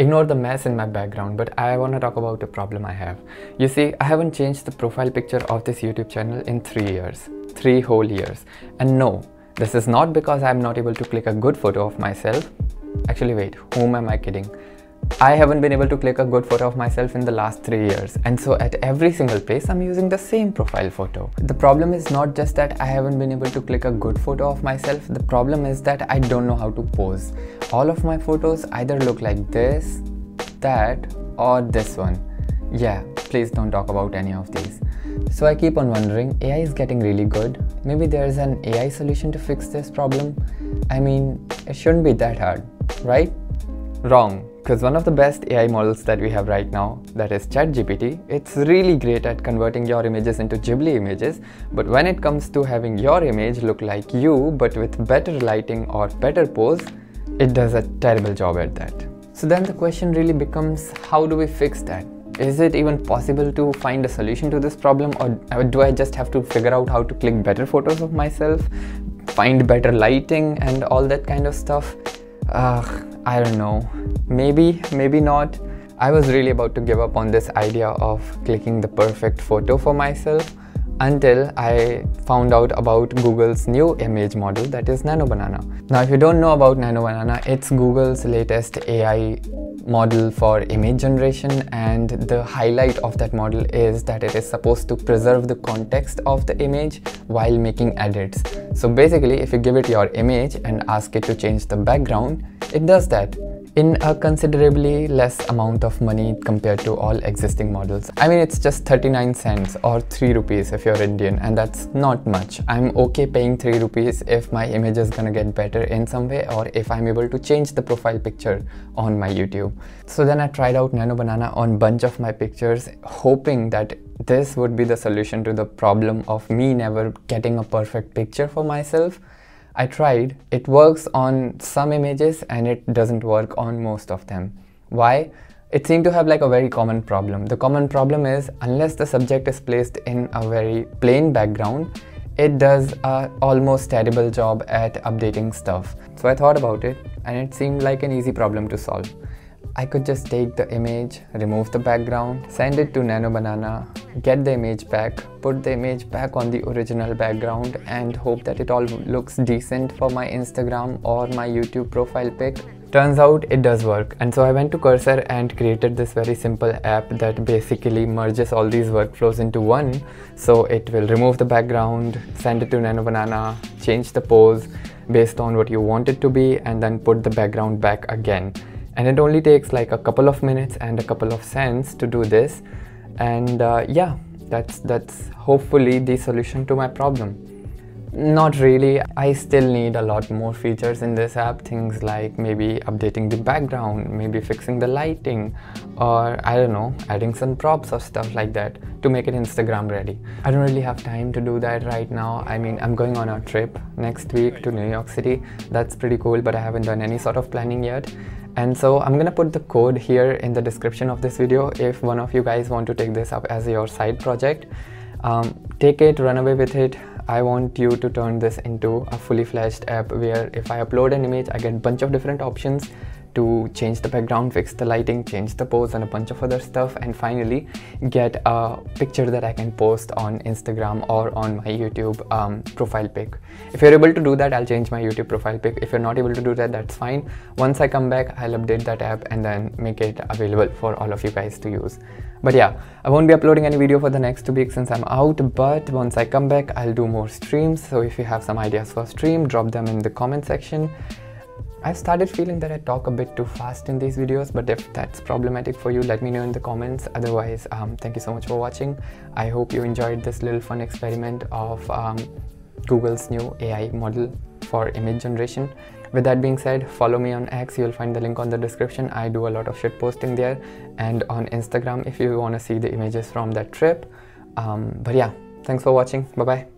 Ignore the mess in my background, but I want to talk about a problem I have. You see, I haven't changed the profile picture of this YouTube channel in three years. Three whole years. And no, this is not because I'm not able to click a good photo of myself. Actually, wait, whom am I kidding? I haven't been able to click a good photo of myself in the last three years and so at every single place I'm using the same profile photo. The problem is not just that I haven't been able to click a good photo of myself, the problem is that I don't know how to pose. All of my photos either look like this, that or this one. Yeah, please don't talk about any of these. So I keep on wondering, AI is getting really good. Maybe there's an AI solution to fix this problem? I mean, it shouldn't be that hard, right? Wrong because one of the best AI models that we have right now, that is ChatGPT, it's really great at converting your images into Ghibli images, but when it comes to having your image look like you but with better lighting or better pose, it does a terrible job at that. So then the question really becomes, how do we fix that? Is it even possible to find a solution to this problem or do I just have to figure out how to click better photos of myself, find better lighting and all that kind of stuff? Ugh, I don't know. Maybe, maybe not. I was really about to give up on this idea of clicking the perfect photo for myself until I found out about Google's new image model that is Nano Banana. Now if you don't know about Nano Banana, it's Google's latest AI model for image generation and the highlight of that model is that it is supposed to preserve the context of the image while making edits. So basically if you give it your image and ask it to change the background, it does that in a considerably less amount of money compared to all existing models. I mean, it's just 39 cents or 3 rupees if you're Indian, and that's not much. I'm okay paying 3 rupees if my image is gonna get better in some way or if I'm able to change the profile picture on my YouTube. So then I tried out Nano Banana on bunch of my pictures, hoping that this would be the solution to the problem of me never getting a perfect picture for myself. I tried, it works on some images and it doesn't work on most of them. Why? It seemed to have like a very common problem. The common problem is unless the subject is placed in a very plain background, it does a almost terrible job at updating stuff. So I thought about it and it seemed like an easy problem to solve. I could just take the image, remove the background, send it to Nano Banana, get the image back, put the image back on the original background and hope that it all looks decent for my Instagram or my YouTube profile pic. Turns out it does work and so I went to Cursor and created this very simple app that basically merges all these workflows into one. So it will remove the background, send it to Nano Banana, change the pose based on what you want it to be and then put the background back again and it only takes like a couple of minutes and a couple of cents to do this and uh, yeah that's that's hopefully the solution to my problem not really. I still need a lot more features in this app. Things like maybe updating the background, maybe fixing the lighting, or I don't know, adding some props or stuff like that to make it Instagram ready. I don't really have time to do that right now. I mean, I'm going on a trip next week to New York City. That's pretty cool, but I haven't done any sort of planning yet. And so I'm gonna put the code here in the description of this video if one of you guys want to take this up as your side project. Um, take it, run away with it, I want you to turn this into a fully fledged app where if I upload an image, I get a bunch of different options to change the background, fix the lighting, change the pose and a bunch of other stuff and finally get a picture that I can post on Instagram or on my YouTube um, profile pic. If you're able to do that, I'll change my YouTube profile pic. If you're not able to do that, that's fine. Once I come back, I'll update that app and then make it available for all of you guys to use. But yeah, I won't be uploading any video for the next two weeks since I'm out, but once I come back, I'll do more streams. So if you have some ideas for stream, drop them in the comment section. I've started feeling that I talk a bit too fast in these videos, but if that's problematic for you, let me know in the comments. Otherwise, um, thank you so much for watching. I hope you enjoyed this little fun experiment of um, Google's new AI model for image generation. With that being said, follow me on X, you'll find the link on the description. I do a lot of shit posting there and on Instagram if you want to see the images from that trip. Um, but yeah, thanks for watching. Bye bye.